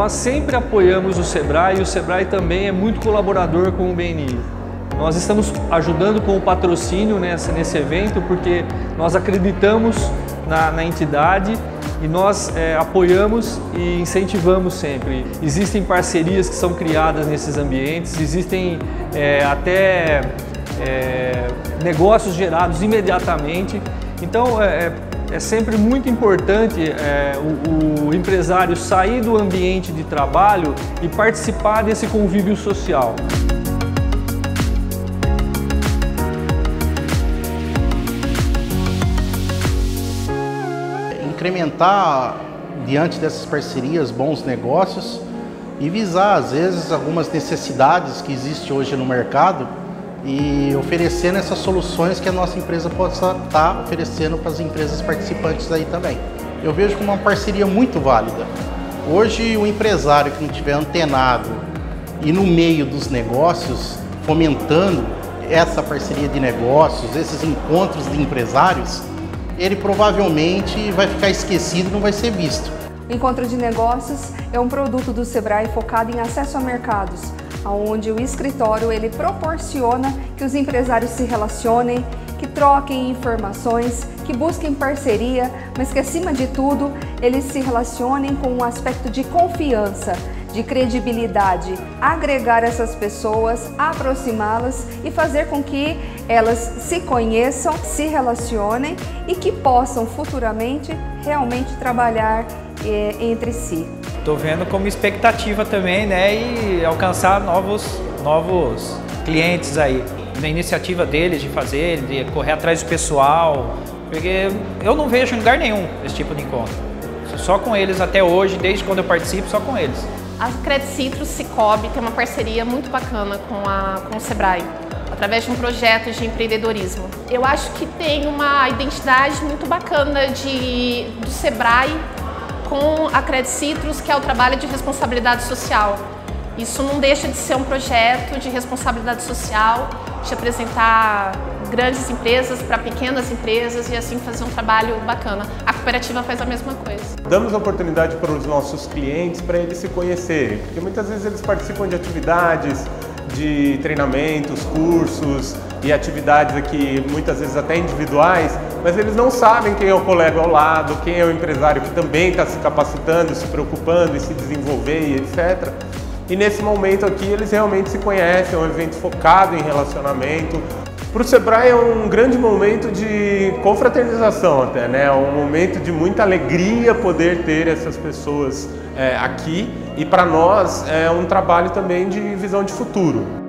nós sempre apoiamos o Sebrae e o Sebrae também é muito colaborador com o BNI. Nós estamos ajudando com o patrocínio nessa, nesse evento porque nós acreditamos na, na entidade e nós é, apoiamos e incentivamos sempre. Existem parcerias que são criadas nesses ambientes, existem é, até é, negócios gerados imediatamente. Então é, é, sempre muito importante é, o, o empresário sair do ambiente de trabalho e participar desse convívio social. incrementar diante dessas parcerias bons negócios e visar às vezes algumas necessidades que existem hoje no mercado e oferecendo essas soluções que a nossa empresa possa estar oferecendo para as empresas participantes aí também. Eu vejo como uma parceria muito válida. Hoje o empresário que não tiver antenado e no meio dos negócios, fomentando essa parceria de negócios, esses encontros de empresários, ele provavelmente vai ficar esquecido e não vai ser visto. Encontro de Negócios é um produto do Sebrae focado em acesso a mercados, onde o escritório ele proporciona que os empresários se relacionem, que troquem informações, que busquem parceria, mas que acima de tudo eles se relacionem com um aspecto de confiança, de credibilidade, agregar essas pessoas, aproximá-las e fazer com que elas se conheçam, se relacionem e que possam futuramente realmente trabalhar eh, entre si. Estou vendo como expectativa também, né, e alcançar novos, novos clientes aí. Na iniciativa deles de fazer, de correr atrás do pessoal, porque eu não vejo em lugar nenhum esse tipo de encontro. Só com eles até hoje, desde quando eu participo, só com eles. A Credit Citrus Cicobi tem uma parceria muito bacana com, a, com o Sebrae, através de um projeto de empreendedorismo. Eu acho que tem uma identidade muito bacana de, do Sebrae com a Credit Citrus, que é o trabalho de responsabilidade social. Isso não deixa de ser um projeto de responsabilidade social, de apresentar grandes empresas para pequenas empresas e assim fazer um trabalho bacana. A cooperativa faz a mesma coisa. Damos oportunidade para os nossos clientes para eles se conhecerem, porque muitas vezes eles participam de atividades, de treinamentos, cursos e atividades aqui muitas vezes até individuais, mas eles não sabem quem é o colega ao lado, quem é o empresário que também está se capacitando, se preocupando em se desenvolver e etc. E nesse momento aqui eles realmente se conhecem, é um evento focado em relacionamento, para o Sebrae é um grande momento de confraternização até, né? É um momento de muita alegria poder ter essas pessoas é, aqui e para nós é um trabalho também de visão de futuro.